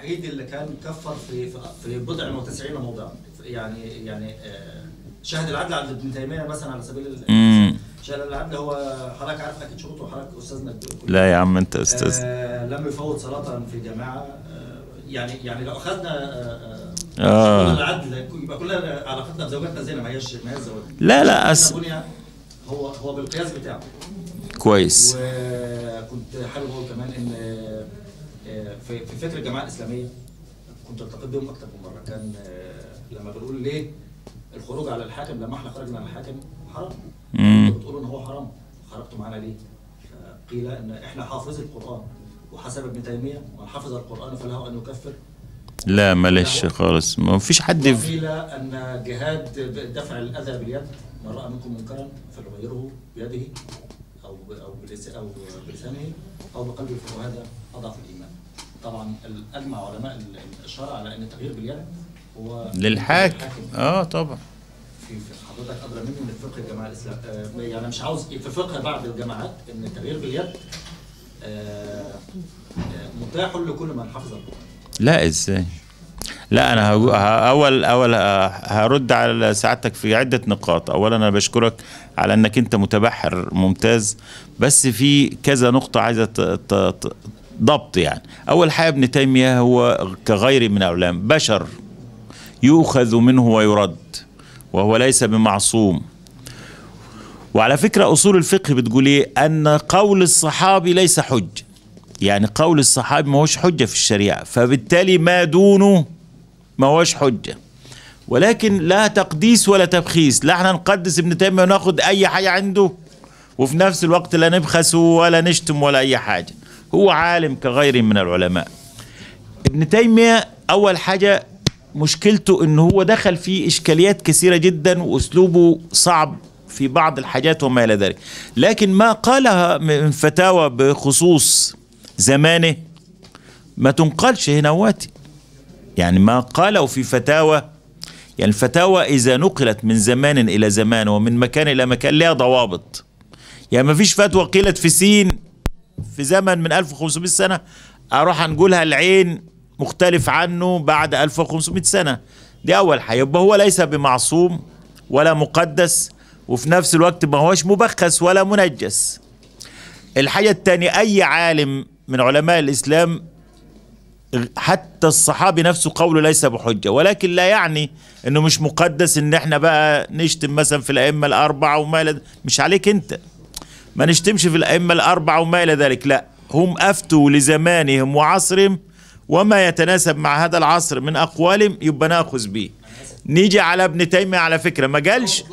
الوحيد اللي كان كفر في في- بضع وتسعين موضعا. يعني يعني آه، شاهد العدل عند ابن تيمية مثلا على سبيل شاهد العدل هو حضرتك عارف أكيد شروطه وحضرتك أستاذنا. لا يا عم أنت أستاذ. آه لم يفوت صلاة في جماعة. آه يعني يعني لو أخذنا آه آه. العدل يبقى كلنا علاقتنا بزوجاتنا زينا ما هيش ما هيش زواج لا، لا، أس- هو هو بالقياس بتاعه. كويس. وكنت حابب أقول كمان ان آه، في في فكر الجماعه الاسلاميه كنت التقيت بهم أكتر من مرة. كان آه، لما بنقول ليه الخروج على الحاكم لما إحنا خرجنا على الحاكم حرام. بتقولوا إن هو حرام. خرجتوا معانا ليه؟ قيل إن إحنا حافظي القرآن. وحسب ابن تيمية من حفظ القرآن فله أن يكفر. لا معلش خالص. ما فيش حد في وقيل أن جهاد دفع الأذى باليد من رأى منكم منكرا فليغيره بيده. أو أو أو بلسانه أو بقلبه وهذا أضعف الإيمان. طبعا أجمع علماء ال- الإشارة على أن التغيير باليد هو للحاكم آه طبعا في في حضرتك أدرى مني إن فقه الجماعه الاسلام آه، يعني مش عاوز في فقه بعض الجماعات إن التغيير باليد آه، آه، متاح لكل من حفظ القران. لا إزاي لا أنا اول أول ه- هرد على سعادتك في عدة نقاط. اولا أنا بشكرك على أنك أنت متبحر ممتاز بس في كذا نقطة عايزة ضبط يعني. أول حاجة ابن تيمية هو كغيره من العلماء بشر يؤخذ منه ويرد وهو ليس بمعصوم. وعلى فكرة أصول الفقه بتقول إيه؟ أن قول الصحابي ليس حج. يعني قول الصحابي ما هوش حجة في الشريعة فبالتالي ما دونه ما هوش حجة. ولكن لا تقديس ولا تبخيس. لا إحنا نقدس ابن تيمية وناخد أي حاجة عنده وفي نفس الوقت لا نبخسه ولا نشتم ولا أي حاجة. هو عالم كغيره من العلماء. ابن تيمية أول حاجة مشكلته إن هو دخل في إشكاليات كثيرة جدا وأسلوبه صعب في بعض الحاجات وما إلى ذلك. لكن ما قالها من فتاوى بخصوص زمانه ما تنقلش هنا واتي. يعني ما قاله في فتاوى يعني الفتاوى إذا نقلت من زمان إلى زمان ومن مكان إلى مكان لها ضوابط. يعني ما فيش فتوى قيلت في سين في زمن من 1500 سنة أروح نقولها العين مختلف عنه بعد 1500 سنة. دي أول حاجة. يبقى هو ليس بمعصوم ولا مقدس وفي نفس الوقت ما هوش مبخس ولا منجس. الحاجة الثانية أي عالم من علماء الإسلام حتى الصحابي نفسه قوله ليس بحجة ولكن لا يعني إنه مش مقدس إن إحنا بقى نشتم مثلا في الأئمة الأربعة وما إلى مش عليك أنت. ما نشتمش في الأئمة الأربعة وما إلى ذلك لا. هم أفتوا لزمانهم وعصرهم وما يتناسب مع هذا العصر من أقوالهم يبقى نأخذ به. نيجي على ابن تيمية على فكرة ما قالش